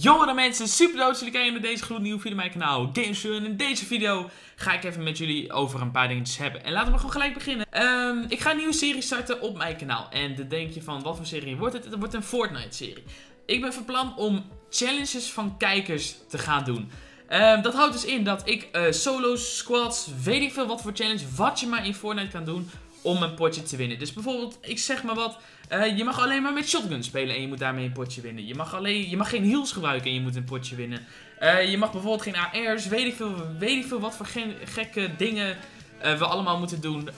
De mensen, super dood jullie kijken naar deze gloednieuwe video op mijn kanaal Gameshow. En in deze video ga ik even met jullie over een paar dingetjes hebben. En laten we gewoon gelijk beginnen. Um, ik ga een nieuwe serie starten op mijn kanaal. En dan denk je van, wat voor serie wordt het? Het wordt een Fortnite serie. Ik ben van plan om challenges van kijkers te gaan doen. Um, dat houdt dus in dat ik uh, solo's, squads, weet ik veel wat voor challenge, wat je maar in Fortnite kan doen om een potje te winnen. Dus bijvoorbeeld, ik zeg maar wat, uh, je mag alleen maar met shotgun spelen en je moet daarmee een potje winnen. Je mag, alleen, je mag geen heals gebruiken en je moet een potje winnen. Uh, je mag bijvoorbeeld geen AR's, weet ik veel, weet ik veel wat voor gekke dingen uh, we allemaal moeten doen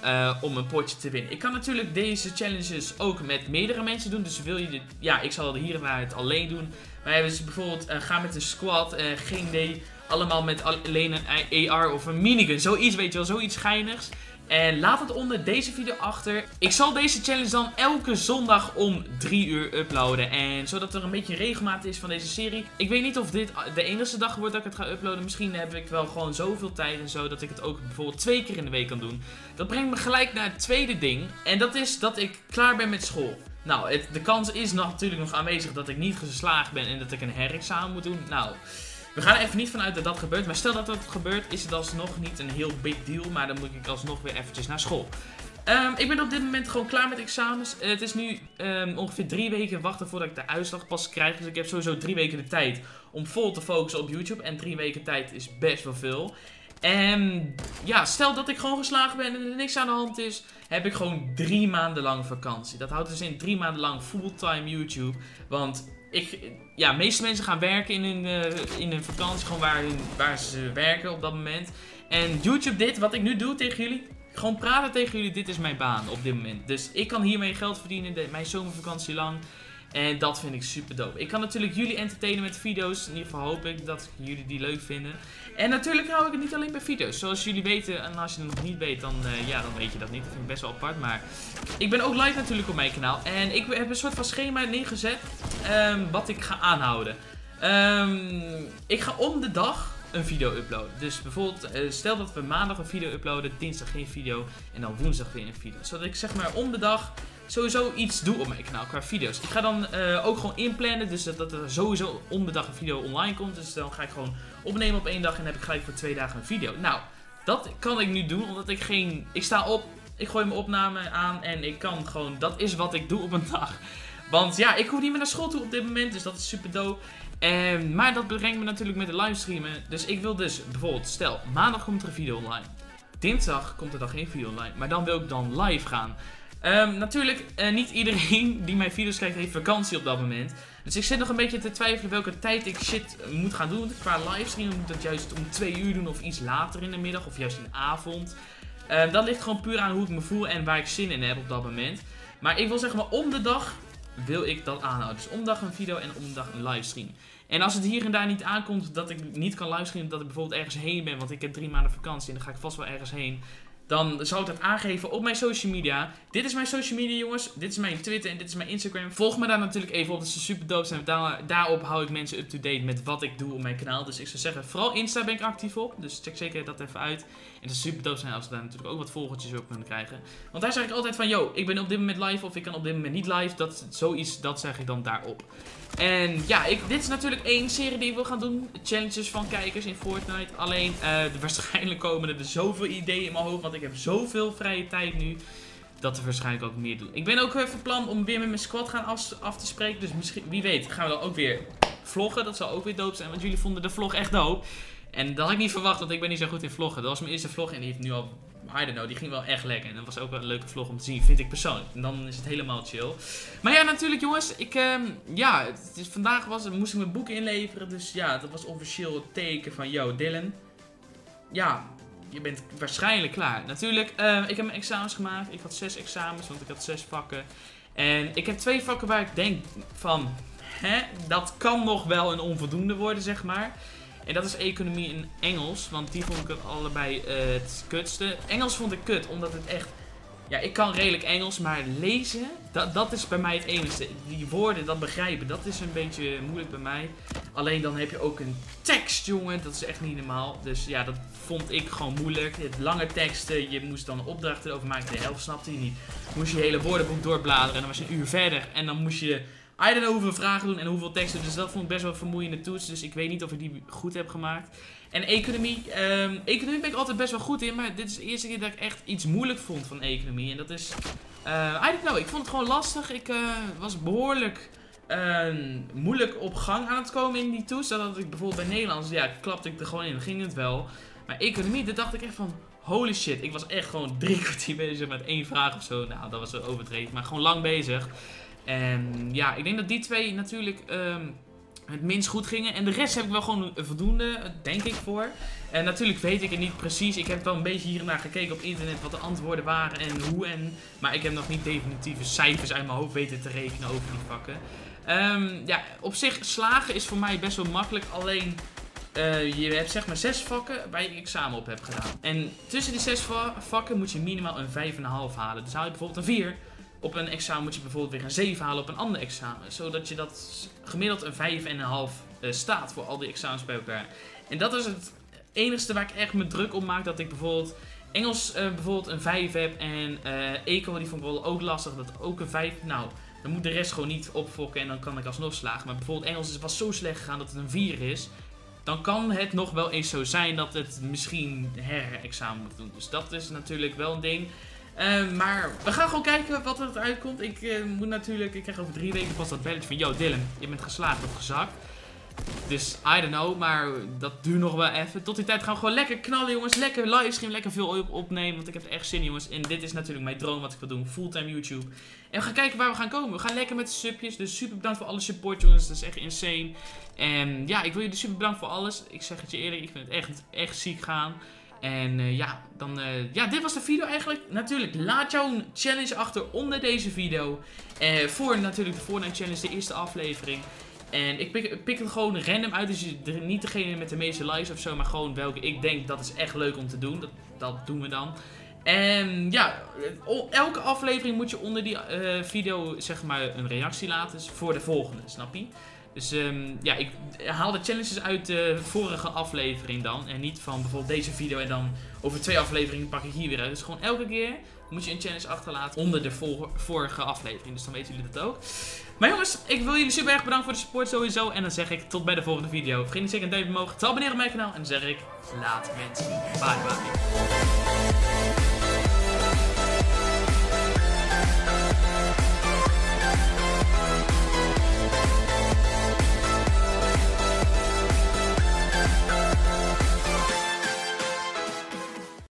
om een potje te winnen. Ik kan natuurlijk deze challenges ook met meerdere mensen doen. Dus wil je dit, ja, ik zal hier en daar het alleen doen. Maar dus bijvoorbeeld, ga met een squad, geen idee, allemaal met alleen een AR of een minigun. Zoiets, weet je wel, zoiets geinigs. En laat het onder deze video achter. Ik zal deze challenge dan elke zondag om 3 uur uploaden. En zodat er een beetje regelmaat is van deze serie. Ik weet niet of dit de enige dag wordt dat ik het ga uploaden. Misschien heb ik wel gewoon zoveel tijd en zo dat ik het ook bijvoorbeeld twee keer in de week kan doen. Dat brengt me gelijk naar het tweede ding. En dat is dat ik klaar ben met school. Nou, de kans is natuurlijk nog aanwezig dat ik niet geslaagd ben en dat ik een herexamen moet doen. Nou... We gaan er even niet vanuit dat dat gebeurt. Maar stel dat dat gebeurt, is het alsnog niet een heel big deal. Maar dan moet ik alsnog weer eventjes naar school. Um, ik ben op dit moment gewoon klaar met examens. Uh, het is nu um, ongeveer drie weken wachten voordat ik de uitslag pas krijg. Dus ik heb sowieso drie weken de tijd om vol te focussen op YouTube. En drie weken tijd is best wel veel. En ja, stel dat ik gewoon geslagen ben en er niks aan de hand is, heb ik gewoon drie maanden lang vakantie. Dat houdt dus in drie maanden lang fulltime YouTube. Want ik, ja, meeste mensen gaan werken in hun, uh, in hun vakantie, gewoon waar, waar ze werken op dat moment. En YouTube dit, wat ik nu doe tegen jullie, gewoon praten tegen jullie, dit is mijn baan op dit moment. Dus ik kan hiermee geld verdienen, mijn zomervakantie lang. En dat vind ik super dope. Ik kan natuurlijk jullie entertainen met video's. In ieder geval hoop ik dat jullie die leuk vinden. En natuurlijk hou ik het niet alleen bij video's. Zoals jullie weten, en als je het nog niet weet, dan, uh, ja, dan weet je dat niet. Dat vind ik best wel apart. Maar ik ben ook live natuurlijk op mijn kanaal. En ik heb een soort van schema neergezet um, wat ik ga aanhouden. Um, ik ga om de dag een video uploaden. Dus bijvoorbeeld, uh, stel dat we maandag een video uploaden, dinsdag geen video en dan woensdag weer een video. Zodat ik zeg maar om de dag sowieso iets doe op mijn kanaal qua video's. Ik ga dan uh, ook gewoon inplannen, dus dat, dat, er sowieso dag een video online komt. Dus dan ga ik gewoon opnemen op één dag en heb ik gelijk voor twee dagen een video. Nou, dat kan ik nu doen, omdat ik geen... Ik sta op, ik gooi mijn opname aan en ik kan gewoon... Dat is wat ik doe op een dag. Want ja, ik hoef niet meer naar school toe op dit moment, dus dat is super dope. En, maar dat brengt me natuurlijk met de livestreamen. Dus ik wil dus bijvoorbeeld, stel, maandag komt er een video online. Dinsdag komt er dan geen video online, maar dan wil ik dan live gaan. Um, natuurlijk, uh, niet iedereen die mijn video's kijkt heeft vakantie op dat moment. Dus ik zit nog een beetje te twijfelen welke tijd ik shit moet gaan doen. Qua livestream moet ik dat juist om 2 uur doen of iets later in de middag of juist in de avond. Uh, dat ligt gewoon puur aan hoe ik me voel en waar ik zin in heb op dat moment. Maar ik wil zeggen maar om de dag wil ik dat aanhouden. Dus om de dag een video en om de dag een livestream. En als het hier en daar niet aankomt dat ik niet kan livestreamen, dat ik bijvoorbeeld ergens heen ben, want ik heb drie maanden vakantie en dan ga ik vast wel ergens heen dan zou ik dat aangeven op mijn social media. Dit is mijn social media, jongens. Dit is mijn Twitter en dit is mijn Instagram. Volg me daar natuurlijk even op. Dat is super dope. Daar, daarop hou ik mensen up-to-date met wat ik doe op mijn kanaal. Dus ik zou zeggen, vooral Insta ben ik actief op. Dus check zeker dat even uit. En het is super dope zijn als we daar natuurlijk ook wat volgertjes op kunnen krijgen. Want daar zeg ik altijd van, yo, ik ben op dit moment live of ik kan op dit moment niet live. Dat, zoiets, dat zeg ik dan daarop. En ja, ik, dit is natuurlijk één serie die wil gaan doen. Challenges van kijkers in Fortnite. Alleen, uh, waarschijnlijk komen er dus zoveel ideeën in mijn hoofd. Want ik heb zoveel vrije tijd nu. Dat we waarschijnlijk ook meer doen. Ik ben ook even plan om weer met mijn squad gaan af, te spreken. Dus misschien, wie weet, gaan we dan ook weer vloggen. Dat zou ook weer dope zijn. Want jullie vonden de vlog echt dope. En dat had ik niet verwacht, want ik ben niet zo goed in vloggen. Dat was mijn eerste vlog en die heeft nu al I don't know, die ging wel echt lekker. En dat was ook wel een leuke vlog om te zien, vind ik persoonlijk. En dan is het helemaal chill. Maar ja, natuurlijk jongens, ik, uh, ja, het is, vandaag was, moest ik mijn boek inleveren. Dus ja, dat was officieel het teken van, yo Dylan, ja, je bent waarschijnlijk klaar. Natuurlijk, uh, ik heb mijn examens gemaakt. Ik had zes examens, want ik had zes vakken. En ik heb twee vakken waar ik denk van, hè, dat kan nog wel een onvoldoende worden, zeg maar. En dat is economie en Engels, want die vond ik het allebei uh, het kutste. Engels vond ik kut, omdat het echt... Ja, ik kan redelijk Engels, maar lezen, dat, dat is bij mij het enige. Die woorden, dat begrijpen, dat is een beetje moeilijk bij mij. Alleen dan heb je ook een tekst, jongen, dat is echt niet normaal. Dus ja, dat vond ik gewoon moeilijk. Het lange teksten, je moest dan opdrachten over maken, de helft snapte je niet. Moest je hele woordenboek doorbladeren en dan was je een uur verder. En dan moest je I don't know hoeveel vragen doen en hoeveel teksten. Dus dat vond ik best wel een vermoeiende toets. Dus ik weet niet of ik die goed heb gemaakt. En economie. ehm, economie ben ik altijd best wel goed in. Maar dit is de eerste keer dat ik echt iets moeilijk vond van economie. En dat is... eh I don't know. Ik vond het gewoon lastig. Ik eh, was behoorlijk eh, moeilijk op gang aan het komen in die toets. Dat ik bijvoorbeeld bij Nederlands. Ja, klapte ik er gewoon in. Ging het wel. Maar economie, daar dacht ik echt van... Holy shit, ik was echt gewoon drie kwartier bezig met één vraag of zo. Nou, dat was zo overdreven, maar gewoon lang bezig. En ja, ik denk dat die twee natuurlijk ehm, het minst goed gingen. En de rest heb ik wel gewoon voldoende, denk ik, voor. En natuurlijk weet ik het niet precies. Ik heb wel een beetje hier en daar gekeken op internet wat de antwoorden waren en hoe en... Maar ik heb nog niet definitieve cijfers uit mijn hoofd weten te rekenen over die vakken. Ehm, ja, op zich, slagen is voor mij best wel makkelijk. Alleen, eh, je hebt zeg maar zes vakken waar je examen op hebt gedaan. En tussen die zes va- vakken moet je minimaal een 5,5 halen. Dus haal je bijvoorbeeld een 4. Op een examen moet je bijvoorbeeld weer een 7 halen op een ander examen. Zodat je dat gemiddeld een 5,5 uh, staat voor al die examens bij elkaar. En dat is het enigste waar ik echt me druk op maak. Dat ik bijvoorbeeld Engels eh, bijvoorbeeld een 5 heb. En eh Eco, die vond ik wel ook lastig. Dat ook een 5. Nou, dan moet de rest gewoon niet opfokken en dan kan ik alsnog slagen. Maar bijvoorbeeld Engels is was zo slecht gegaan dat het een 4 is. Dan kan het nog wel eens zo zijn dat het misschien her-examen moet doen. Dus dat is natuurlijk wel een ding. Eh, maar we gaan gewoon kijken wat er uitkomt. Ik eh, moet natuurlijk, ik krijg over drie weken pas dat belletje van... Yo Dylan, je bent geslaagd of gezakt. Dus I don't know, maar dat duurt nog wel even. Tot die tijd gaan we gewoon lekker knallen jongens. Lekker livestream, lekker veel op opnemen. Want ik heb er echt zin in jongens. En dit is natuurlijk mijn droom wat ik wil doen. Fulltime YouTube. En we gaan kijken waar we gaan komen. We gaan lekker met de subjes. Dus super bedankt voor alle support jongens. Dat is echt insane. En ja, ik wil jullie super bedanken voor alles. Ik zeg het je eerlijk, ik vind het echt, echt ziek gaan. En eh, ja, dan, eh, ja, dit was de video eigenlijk. Natuurlijk, laat jouw challenge achter onder deze video. Eh, voor natuurlijk de Fortnite Challenge, de eerste aflevering. En ik pik, pik het gewoon random uit. Dus niet degene met de meeste likes of zo, maar gewoon welke ik denk dat is echt leuk om te doen. Dat, dat doen we dan. En ja, elke aflevering moet je onder die video zeg maar een reactie laten. Voor de volgende, snap je? Dus ehm, ja, ik haal de challenges uit de vorige aflevering dan. En niet van bijvoorbeeld deze video en dan over twee afleveringen pak ik hier weer uit. Dus gewoon elke keer moet je een challenge achterlaten onder de vorige aflevering. Dus dan weten jullie dat ook. Maar jongens, ik wil jullie super erg bedanken voor de support sowieso. En dan zeg ik tot bij de volgende video. Vergeet niet zeker een duimpje omhoog te abonneren op mijn kanaal. En dan zeg ik later mensen. Bye bye.